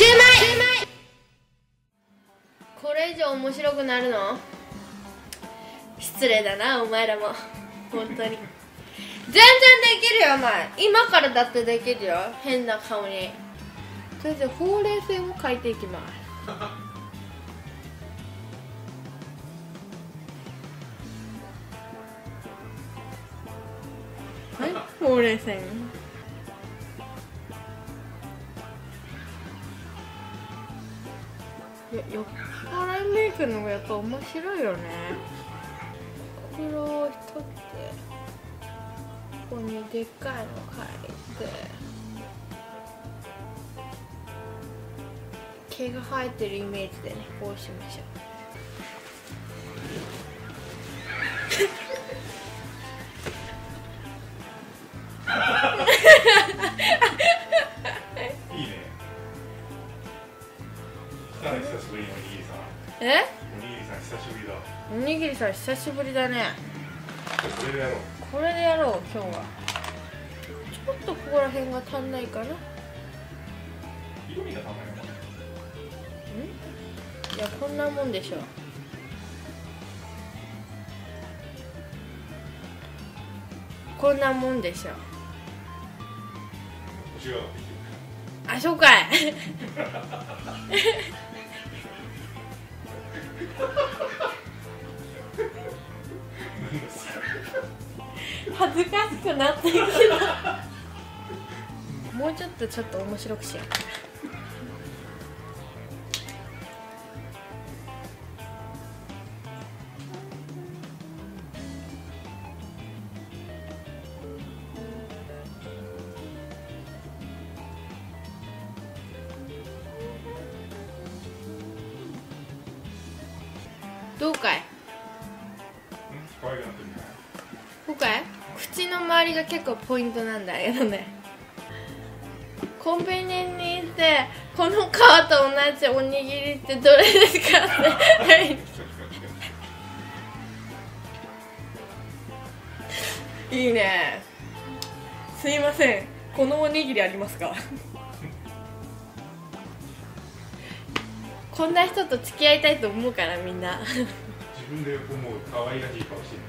シューマイ。これ以上面白くなるの？失礼だなお前らも。本当に。全然できるよお前。今からだってできるよ。変な顔に。とりあえずほうれい線を描いていきます。はい？ほうれい線酔っ払いメイクのがやっぱ面白いよね。黒を一つここにでっかいの描いて。毛が生えてるイメージでねこうしましょう。さん久しぶりだね。これでやろう。これでやろう今日は。ちょっとここら辺が足んないかな。色味がたまにいやこんなもんでしょこんなもんでしょ星が上がってきてあそうかい 恥ずかしくなってきた。もうちょっとちょっと面白くしよう。どうかい？可愛くなってるね口の周りが結構ポイントなんだけどね。コンビニに行ってこの皮と同じおにぎりってどれですかって。い。いね。すいません。このおにぎりありますか？こんな人と付き合いたいと思うからみんな。自分で思う可愛らしい顔してる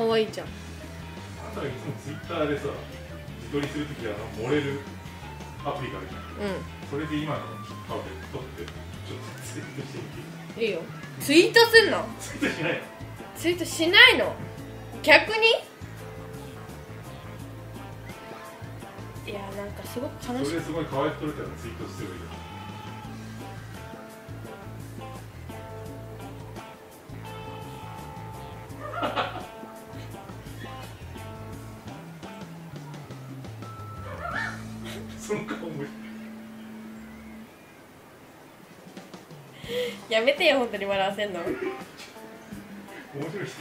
可愛いじゃん。あんたがいつもツイッターでさ自撮りするときあの漏れるアプリがあるじゃん。うそれで今の顔で撮ってちょっとツイートしてみてんいいよ。ツイートすんの？ツイートしないの？ツイートしないの？逆に？いやなんかすごく悲しい。それですごい可愛く撮れたらツイートすればいいよその顔もやめてよ本当に笑わせんの。面白い人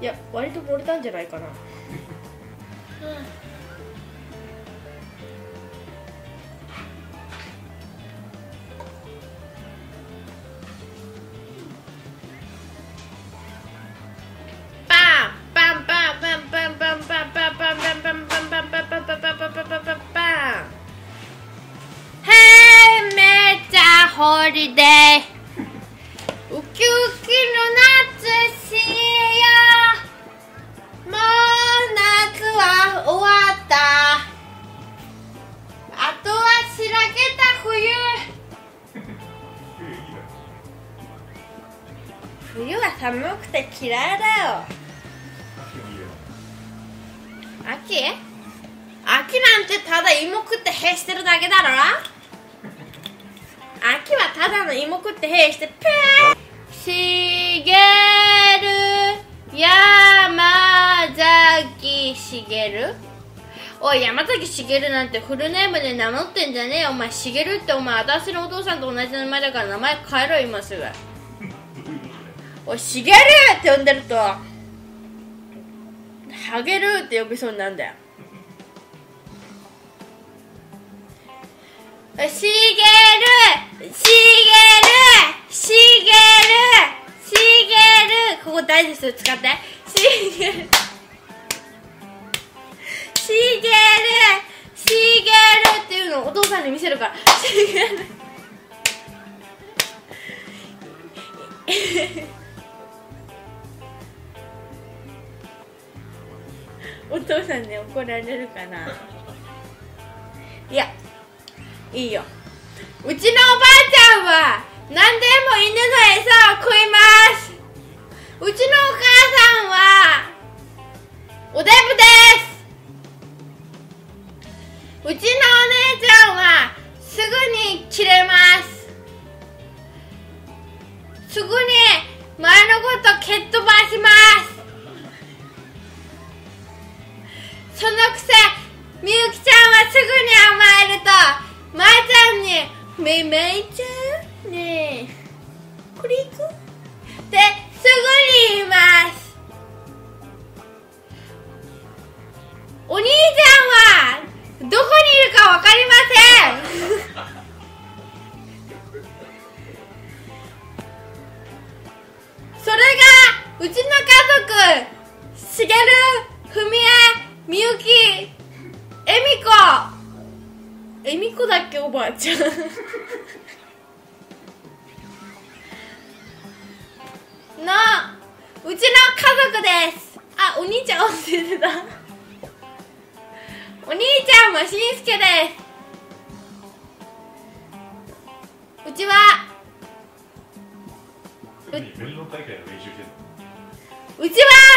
いや割と漏れたんじゃないかな。パ リデーウキウキの夏しよもう夏は終わった。あとはしらけた冬。冬は寒くて嫌いだよ秋もいいよ。秋？秋なんてただ芋食ってへしてるだけだろ。秋はただの芋食ってへしてペーしげる。山崎しげるおい山崎しげるなんてフルネームで名乗ってんじゃねえよ。お前しげるってお前私のお父さんと同じ名前だから名前変えろ今すぐ。おいしげるって呼んでるとハゲるって呼びそうになんだよ。しげるしげるしげるしげるここ大事です使ってしげるしげるしげるっていうのをお父さんに見せるから。しげるお父さんに怒られるかな。いやいいよ。うちのおばあちゃんは何でも犬の餌を食いますうちのお母さんはおデブです。うちのお姉ちゃんはすぐに切れます。すぐに前のこと蹴っ飛ばします。そのくせみゆきちゃんはすぐに甘えると「めいめいちゃんねえ。これいく?」ってすぐに言います。お兄ちゃんはどこにいるかわかります？の家族です。あお兄ちゃん忘れてた。お兄ちゃんもしんすけです。うちはうちは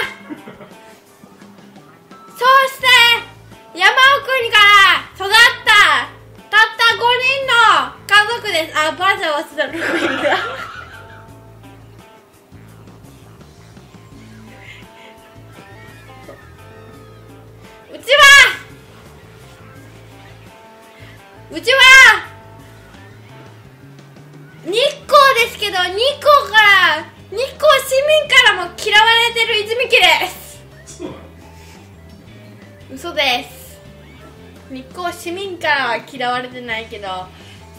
うちは。うちは。日光ですけど日光から日光市民からも嫌われてる泉家です。嘘です。日光市民からは嫌われてないけど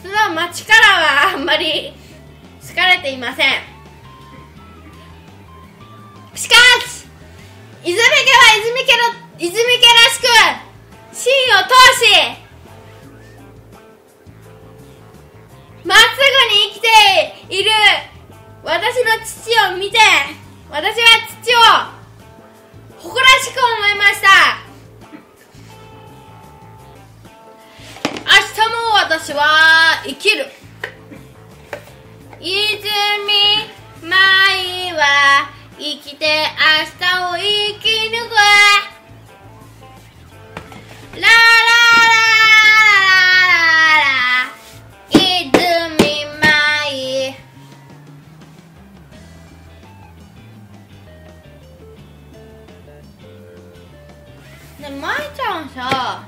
その町からはあんまり好かれていません。しかし泉家は泉家の泉家らしく芯を通しまっすぐに生きている私の父を見て私は父を誇らしく思いました。明日も私は生きる。泉舞は生きて明日ね舞ちゃんさ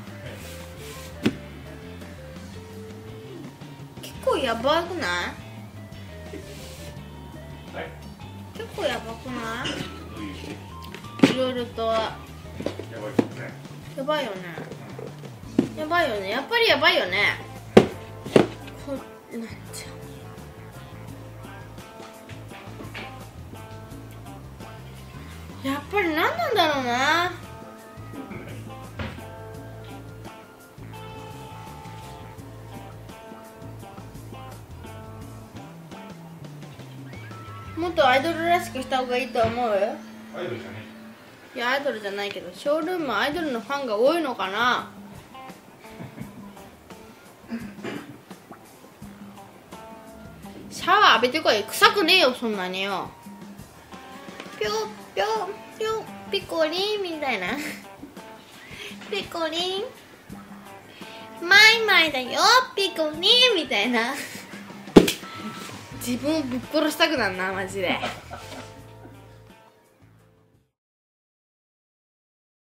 結構やばくない？はい。結構やばくない？いいろいろと。やばいですね。やばいよね。やばいよね。やっぱりやばいよね。こうなっちゃう。やっぱり何なんだろうなもっとアイドルらしくした方がいいと思うアイドルじゃねいやアイドルじゃないけどショールームはアイドルのファンが多いのかな。シャワー浴びてこい。臭くねえよそんなによ。ぴょぴょぴょピコリンみたいな。ピコリン。マイマイだよピコリンみたいな自分をぶっ殺したくなるなマジで。